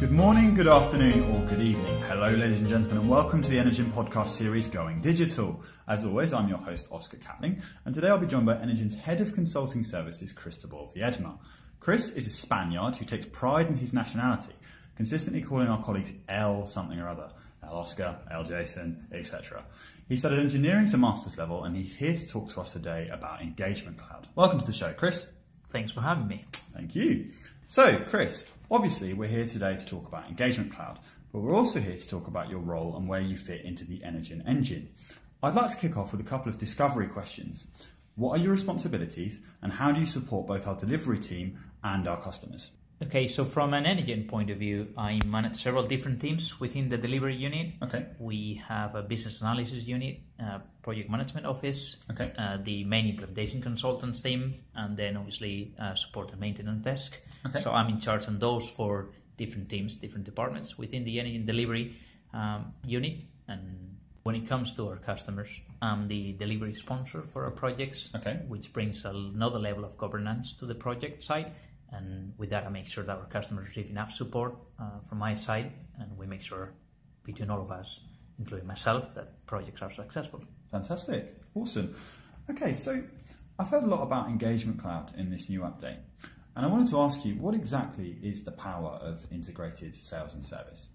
Good morning, good afternoon, or good evening. Hello, ladies and gentlemen, and welcome to the Enigen podcast series Going Digital. As always, I'm your host, Oscar Catling, and today I'll be joined by Enigen's Head of Consulting Services, Cristobal Viedma. Cris is a Spaniard who takes pride in his nationality, consistently calling our colleagues L something or other. L Oscar, L Jason, etc. He studied engineering to master's level, and he's here to talk to us today about Engagement Cloud. Welcome to the show, Cris. Thanks for having me. Thank you. So, Cris, Obviously, we're here today to talk about Engagement Cloud, but we're also here to talk about your role and where you fit into the Enigen engine. I'd like to kick off with a couple of discovery questions. What are your responsibilities and how do you support both our delivery team and our customers? Okay, so from an Enigen point of view, I manage several different teams within the delivery unit. Okay. We have a business analysis unit, a project management office, okay. Uh, the main implementation consultants team, and then obviously uh, support and maintenance desk. Okay. So I'm in charge on those for different teams, different departments within the Enigen delivery um, unit. And when it comes to our customers, I'm the delivery sponsor for our projects, okay. which brings another level of governance to the project side and with that, I make sure that our customers receive enough support uh, from my side, and we make sure between all of us, including myself, that projects are successful. Fantastic, awesome. Okay, so I've heard a lot about Engagement Cloud in this new update, and I wanted to ask you, what exactly is the power of integrated sales and service?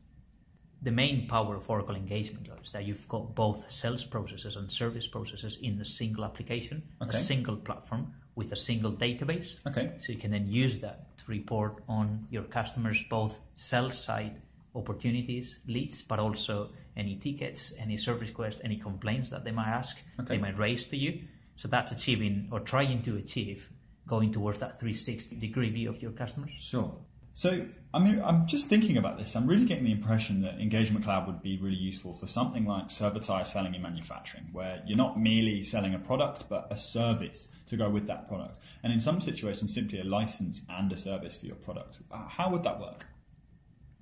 The main power of Oracle Engagement Cloud is that you've got both sales processes and service processes in a single application, okay. a single platform with a single database. Okay. So you can then use that to report on your customers' both sales side opportunities, leads, but also any tickets, any service requests, any complaints that they might ask, okay. they might raise to you. So that's achieving or trying to achieve going towards that 360 degree view of your customers. Sure. So, I mean, I'm just thinking about this. I'm really getting the impression that Engagement Cloud would be really useful for something like servitized selling in manufacturing, where you're not merely selling a product, but a service to go with that product. And in some situations, simply a license and a service for your product. Uh, how would that work?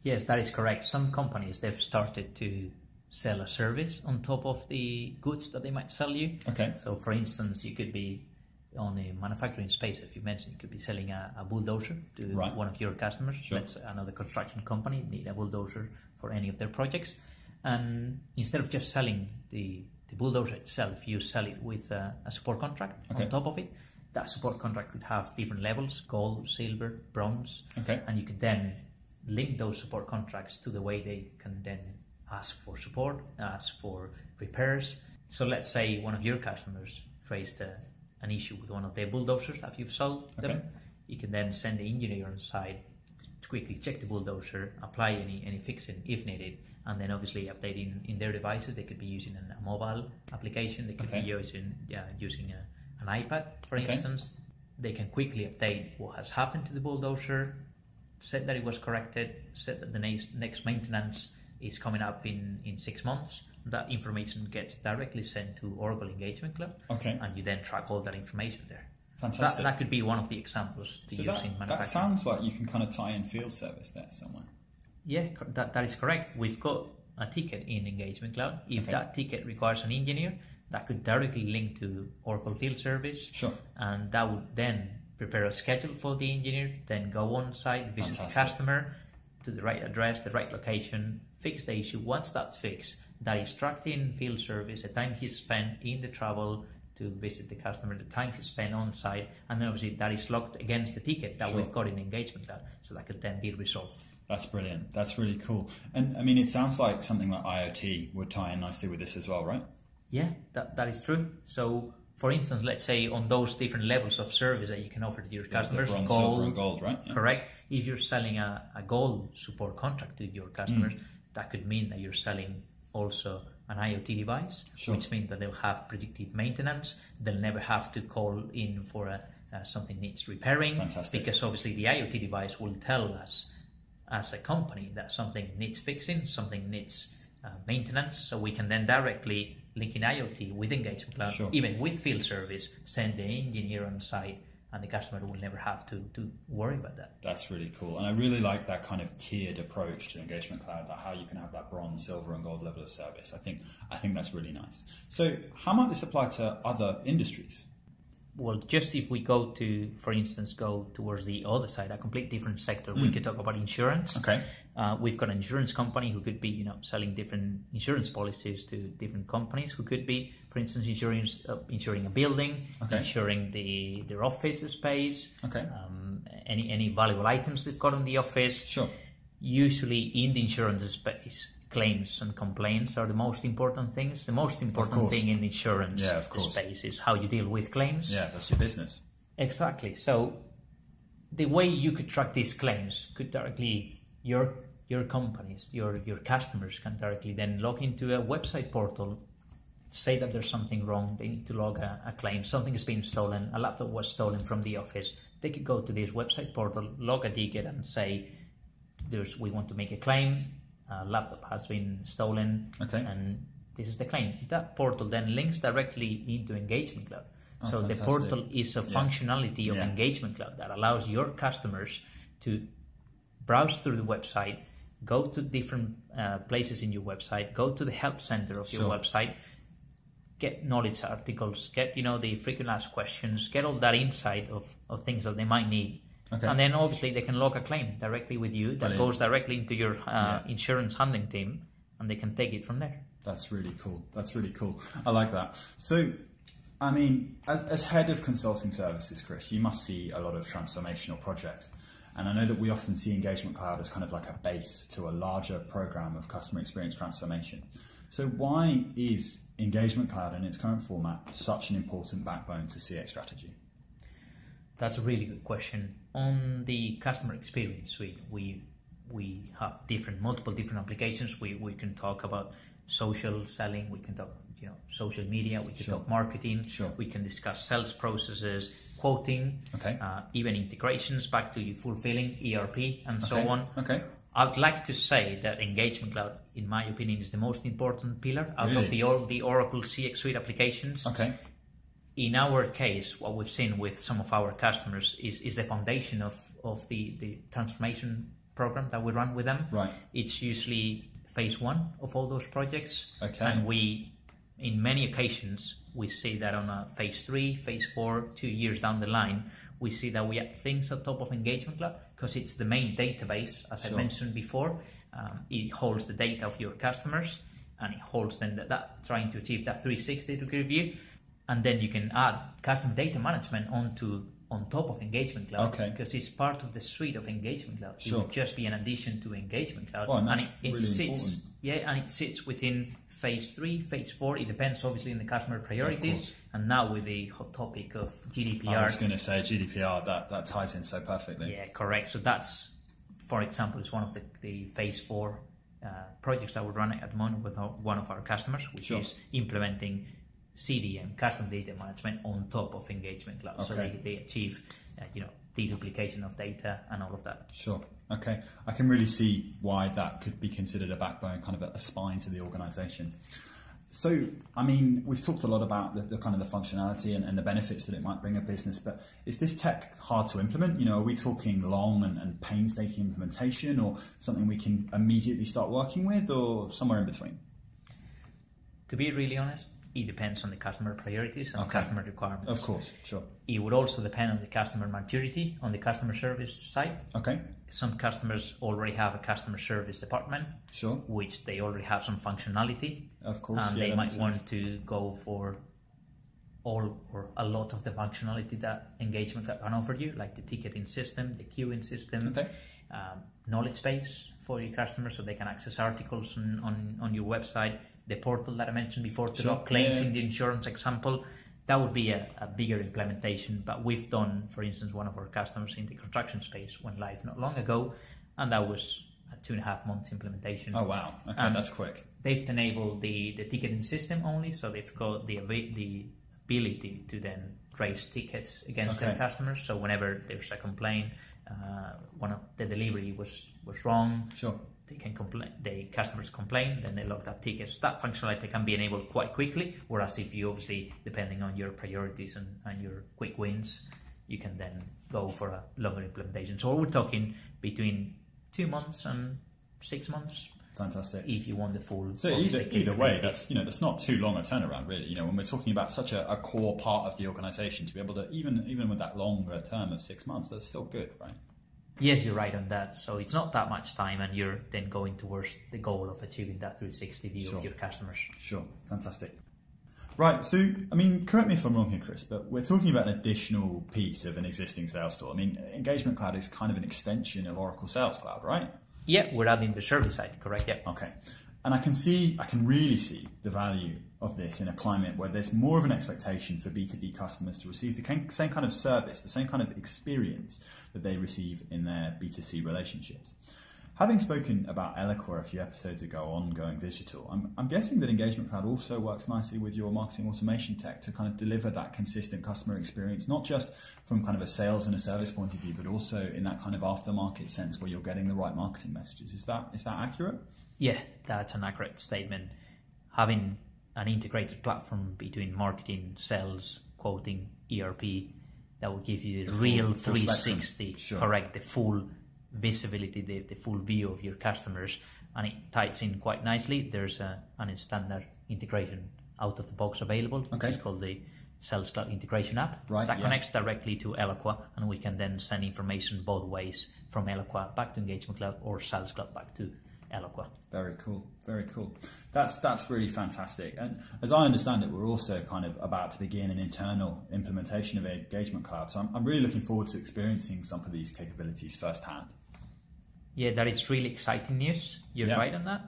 Yes, that is correct. Some companies, they've started to sell a service on top of the goods that they might sell you. Okay. So, for instance, you could be on a manufacturing space, if you mentioned, you could be selling a, a bulldozer to right. one of your customers. Sure. Let's another construction company need a bulldozer for any of their projects, and instead of just selling the the bulldozer itself, you sell it with a, a support contract okay. on top of it. That support contract could have different levels: gold, silver, bronze, okay. and you could then link those support contracts to the way they can then ask for support, ask for repairs. So let's say one of your customers faced a an issue with one of their bulldozers that you've sold okay. them, you can then send the engineer on site to quickly check the bulldozer, apply any, any fixing if needed, and then obviously updating in their devices. They could be using a mobile application, they could okay. be using, yeah, using a, an iPad, for okay. instance. They can quickly update what has happened to the bulldozer, said that it was corrected, said that the next, next maintenance is coming up in, in six months that information gets directly sent to Oracle Engagement Cloud. Okay. And you then track all that information there. Fantastic. That, that could be one of the examples to so use that, in manufacturing. That sounds like you can kind of tie in field service there somewhere. Yeah, that, that is correct. We've got a ticket in Engagement Cloud. If okay. that ticket requires an engineer, that could directly link to Oracle Field Service. Sure. And that would then prepare a schedule for the engineer, then go on site, visit Fantastic. the customer to the right address, the right location, fix the issue. Once that's fixed, that is tracked in field service, the time he spent in the travel to visit the customer, the time he spent on site, and then obviously that is locked against the ticket that sure. we've got in Engagement Cloud, so that could then be resolved. That's brilliant. That's really cool. And I mean, it sounds like something like IoT would tie in nicely with this as well, right? Yeah, that, that is true. So, for instance, let's say on those different levels of service that you can offer to your customers, bronze, gold, silver, and gold, right? Yeah. Correct. If you're selling a, a gold support contract to your customers, mm. that could mean that you're selling also an IoT device, sure. which means that they'll have predictive maintenance. They'll never have to call in for a, uh, something needs repairing Fantastic. because obviously the IoT device will tell us as a company that something needs fixing, something needs uh, maintenance, so we can then directly link in IoT with Engagement Cloud, sure. even with field service, send the engineer on site and the customer will never have to, to worry about that. That's really cool. And I really like that kind of tiered approach to engagement cloud, that how you can have that bronze, silver and gold level of service. I think I think that's really nice. So how might this apply to other industries? well, just if we go to, for instance, go towards the other side, a complete different sector, we hmm. could talk about insurance. Okay. Uh, we've got an insurance company who could be, you know, selling different insurance policies to different companies who could be, for instance, insuring uh, insuring a building, Okay. insuring the their office space, Okay. um, any any valuable items they've got in the office. Sure. Usually, in the insurance space, claims and complaints are the most important things. The most important thing in the insurance Yeah, space is how you deal with claims. Yeah, that's your business. Exactly. So the way you could track these claims could directly your your companies, your your customers can directly then log into a website portal, say that there's something wrong, they need to log a, a claim, something has been stolen, a laptop was stolen from the office. They could go to this website portal, log a ticket and say there's we want to make a claim, a laptop has been stolen Okay. and this is the claim. That portal then links directly into Engagement Cloud. Oh, so the portal is a Yeah. functionality of Yeah. Engagement Cloud that allows your customers to browse through the website, go to different uh, places in your website, go to the help center of your Sure. website, get knowledge articles, get you know the frequent asked questions, get all that insight of, of things that they might need. Okay. And then obviously they can log a claim directly with you that Brilliant. goes directly into your uh, Yeah. insurance handling team, and they can take it from there. That's really cool. That's really cool. I like that. So, I mean, as, as head of consulting services, Cris, you must see a lot of transformational projects. And I know that we often see Engagement Cloud as kind of like a base to a larger program of customer experience transformation. So, why is Engagement Cloud in its current format such an important backbone to CX strategy? That's a really good question. On the customer experience suite, we we have different multiple different applications. We we can talk about social selling, we can talk you know social media, we can Sure. talk marketing, Sure. we can discuss sales processes, quoting, Okay. uh, even integrations back to fulfilling ERP and so on. Okay. I'd like to say that Engagement Cloud, in my opinion, is the most important pillar out Really? of the all the Oracle CX Suite applications Okay. in our case, what we've seen with some of our customers is, is the foundation of, of the, the transformation program that we run with them. Right. It's usually phase one of all those projects. Okay. And we, in many occasions, we see that on a phase three, phase four, two years down the line, we see that we have things on top of Engagement Cloud because it's the main database, as Sure. I mentioned before. Um, it holds the data of your customers and it holds then that, that trying to achieve that 360 degree view. And then you can add custom data management onto on top of Engagement Cloud Okay. because it's part of the suite of Engagement Cloud. Sure. It would just be an addition to Engagement Cloud. Oh, and that's it, it really sits important. yeah, and it sits within phase three, phase four. It depends obviously on the customer priorities. And now with the hot topic of GDPR. I was going to say GDPR, that, that ties in so perfectly. yeah, correct. So that's, for example, is one of the, the phase four uh, projects that we're running at the moment with our, one of our customers, which Sure. is implementing CDM, custom data management, on top of Engagement Cloud. So they, they achieve, uh, you know, deduplication of data and all of that. Sure. Okay. I can really see why that could be considered a backbone, kind of a, a spine to the organization. So, I mean, we've talked a lot about the, the kind of the functionality and, and the benefits that it might bring a business, but is this tech hard to implement? You know, are we talking long and, and painstaking implementation or something we can immediately start working with or somewhere in between? To be really honest, it depends on the customer priorities and Okay. customer requirements. Of course. Sure. It would also depend on the customer maturity on the customer service side. Okay. Some customers already have a customer service department, Sure. which they already have some functionality, Of course. and yeah, they might want sense. to go for all or a lot of the functionality that engagement can offer you, like the ticketing system, the queuing system, Okay. um, knowledge base for your customers, so they can access articles on, on, on your website, the portal that I mentioned before to Sure. log claims Yeah. in the insurance example. That would be a, a bigger implementation, but we've done, for instance, one of our customers in the construction space went live not long ago, and that was a two and a half months implementation. Oh, wow. Okay. Um, that's quick. They've enabled the, the ticketing system only, so they've got the the ability to then raise tickets against their customers. So whenever there's a complaint, uh, one of the delivery was was wrong, Sure. They can complain. The customers complain, then they log that tickets. That functionality can be enabled quite quickly. Whereas if you obviously, depending on your priorities and, and your quick wins, you can then go for a longer implementation. So we're talking between two months and six months Fantastic. If you want the full. So either either way, that's you know that's not too long a turnaround, really. You know, when we're talking about such a, a core part of the organisation, to be able to even even with that longer term of six months, that's still good, right? Yes, you're right on that. So it's not that much time, and you're then going towards the goal of achieving that 360 view Sure. of your customers. Sure, fantastic. Right, so I mean, correct me if I'm wrong here, Cris, but we're talking about an additional piece of an existing sales tool. I mean, Engagement Cloud is kind of an extension of Oracle Sales Cloud, right? Yeah, we're adding the service side, correct? Yeah. Okay. And I can see, I can really see the value of this in a climate where there's more of an expectation for B2B customers to receive the same kind of service, the same kind of experience that they receive in their B2C relationships. Having spoken about Eloqua a few episodes ago on Going Digital, I'm, I'm guessing that Engagement Cloud also works nicely with your marketing automation tech to kind of deliver that consistent customer experience, not just from kind of a sales and a service point of view, but also in that kind of aftermarket sense where you're getting the right marketing messages. Is that is that accurate? Yeah, that's an accurate statement. Having an integrated platform between marketing, sales, quoting, ERP, that will give you the, The real full spectrum. 360, Sure. correct, the full visibility, the, the full view of your customers, and it ties in quite nicely. There's a, an standard integration out of the box available, which is called the Sales Cloud Integration app. Right, that yeah. connects directly to Eloqua, and we can then send information both ways from Eloqua back to Engagement Cloud or Sales Cloud back to Eloqua. Very cool. Very cool. That's that's really fantastic. And as I understand it, we're also kind of about to begin an internal implementation of Engagement Cloud. So I'm, I'm really looking forward to experiencing some of these capabilities firsthand. Yeah, that is really exciting news. You're Yeah. right on that.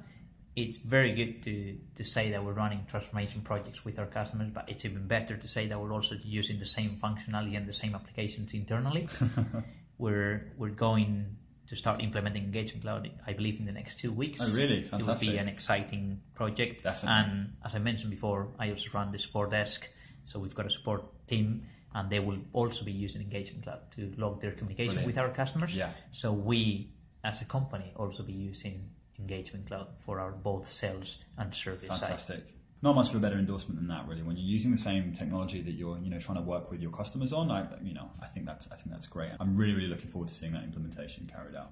It's very good to, to say that we're running transformation projects with our customers, but it's even better to say that we're also using the same functionality and the same applications internally. we're we're going to start implementing Engagement Cloud, I believe, in the next two weeks. Oh, really? fantastic It will be an exciting project. Definitely. And as I mentioned before, I also run the support desk, so we've got a support team, and they will also be using Engagement Cloud to log their communication Brilliant. with our customers. Yeah. So we, as a company, also be using Engagement Cloud for our both sales and service side. Not much of a better endorsement than that, really. When you're using the same technology that you're, you know, trying to work with your customers on, I, you know, I think that's, I think that's great. I'm really, really looking forward to seeing that implementation carried out.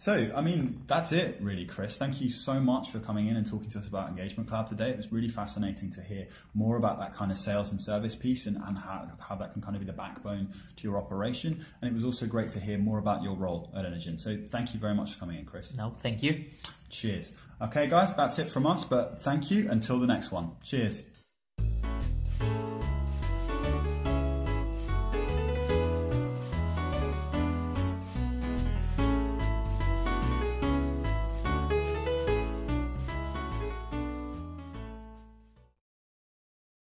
So, I mean, that's it, really, Cris. Thank you so much for coming in and talking to us about Engagement Cloud today. It was really fascinating to hear more about that kind of sales and service piece and, and how, how that can kind of be the backbone to your operation. And it was also great to hear more about your role at Enigen. So, thank you very much for coming in, Cris. No, thank you. Cheers. Okay, guys, that's it from us, but thank you. Until the next one. Cheers.